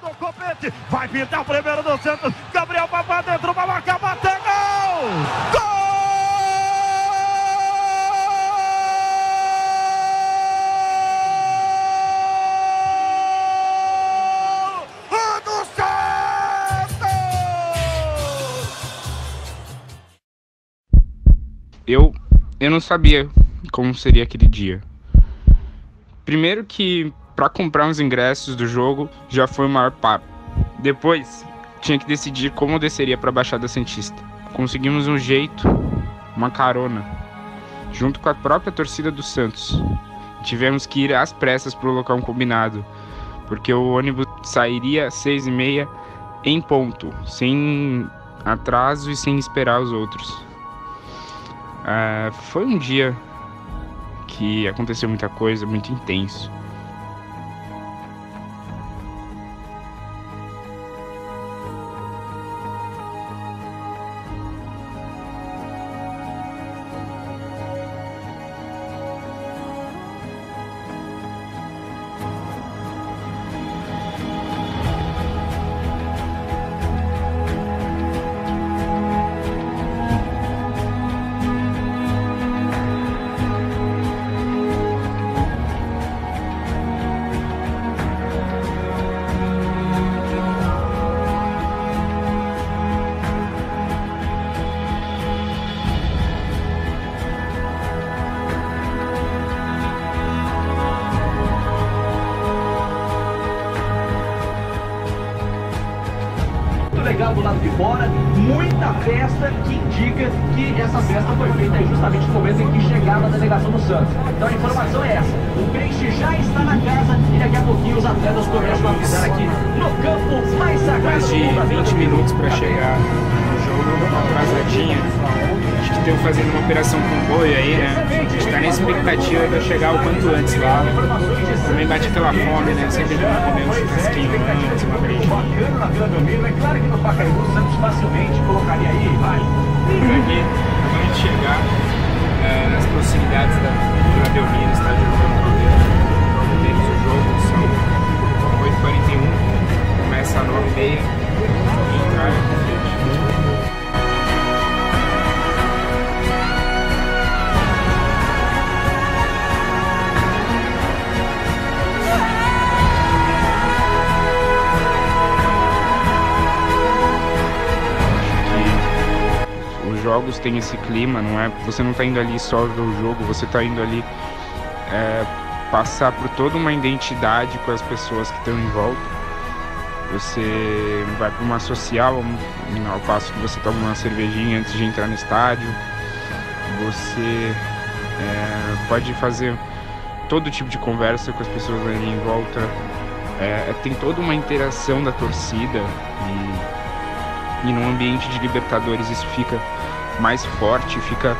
do Copete, vai pintar o primeiro do Santos. Gabriel Papá dentro, vai marcar, bateu, gol! Gol! Eu, eu não sabia como seria aquele dia. Primeiro que para comprar uns ingressos do jogo já foi o maior papo. Depois, tinha que decidir como desceria para a Baixada Santista. Conseguimos um jeito, uma carona, junto com a própria torcida do Santos. Tivemos que ir às pressas para o local combinado, porque o ônibus sairia às seis e meia em ponto, sem atraso e sem esperar os outros. É, foi um dia que aconteceu muita coisa, muito intenso. Do lado de fora, muita festa que indica que essa festa foi feita justamente no momento em que chegava a delegação do Santos. Então a informação é essa, o peixe já está na casa e daqui a pouquinho os atletas começam a pisar aqui no campo mais sagrado Mais de 20 minutos para chegar Estão fazendo uma operação com boi aí, né? A gente está na expectativa de chegar o quanto antes lá. Também bate aquela fome, né? Sempre comer um churrasquinho antes, uma brejinha. É claro que no Pacaembu o Santos facilmente colocaria aí, vai. aqui, acabamos de chegar é, nas proximidades da Vila Belmiro, estádio João. Temos o jogo, são 8h41, começa às 9h30 e entrar jogos têm esse clima, não é? Você não está indo ali só ver o jogo, você está indo ali é, passar por toda uma identidade com as pessoas que estão em volta. Você vai para uma social, ao passo que você toma uma cervejinha antes de entrar no estádio. Você é, pode fazer todo tipo de conversa com as pessoas ali em volta. É, tem toda uma interação da torcida e e num ambiente de Libertadores isso fica mais forte, fica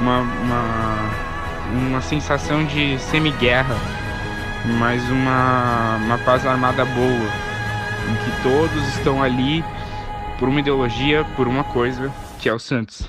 uma, uma, uma sensação de semi-guerra, mas uma, uma paz armada boa, em que todos estão ali por uma ideologia, por uma coisa, que é o Santos.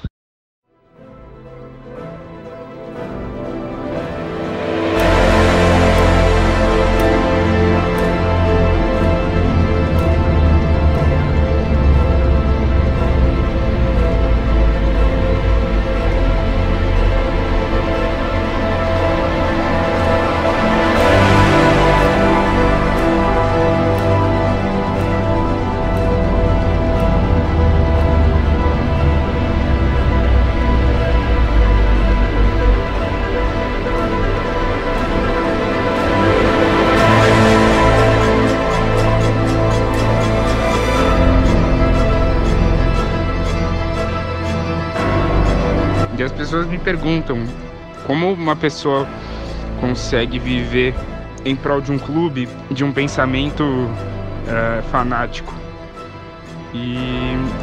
Pessoas me perguntam como uma pessoa consegue viver em prol de um clube, de um pensamento eh, fanático. E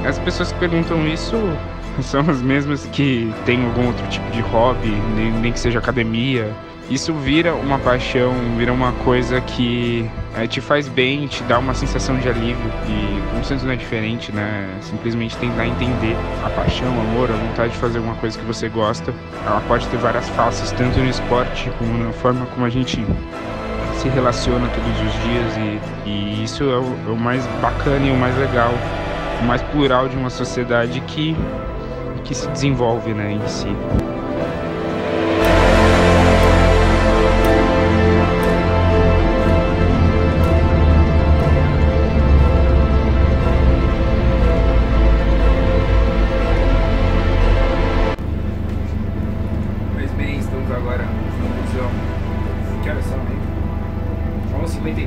as pessoas que perguntam isso são as mesmas que têm algum outro tipo de hobby, nem, nem que seja academia. Isso vira uma paixão, vira uma coisa que eh, te faz bem, te dá uma sensação de alívio. E como o Santos não é diferente, né? Simplesmente tentar entender a paixão, o amor, a vontade de fazer alguma coisa que você gosta. Ela pode ter várias faces, tanto no esporte como na forma como a gente se se relaciona todos os dias e, e isso é o, é o, mais bacana e o mais legal, o mais plural de uma sociedade que, que se desenvolve né, em si.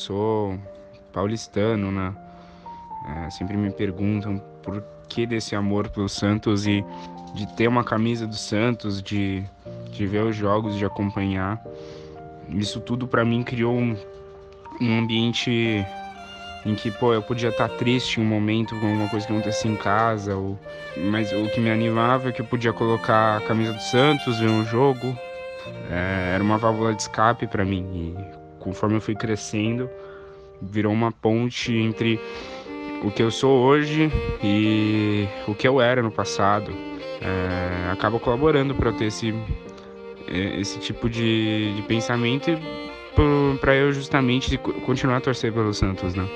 sou paulistano, né? É, sempre me perguntam por que desse amor pelo Santos e de ter uma camisa do Santos, de, de ver os jogos, de acompanhar. Isso tudo para mim criou um, um, ambiente em que, pô, eu podia estar tá triste em um momento com alguma coisa que acontecia em casa, ou, mas o que me animava é que eu podia colocar a camisa do Santos, ver um jogo. É, era uma válvula de escape para mim. E conforme eu fui crescendo, virou uma ponte entre o que eu sou hoje e o que eu era no passado. É, acaba colaborando para eu ter esse, é, esse tipo de, de pensamento para eu justamente continuar a torcer pelo Santos, né?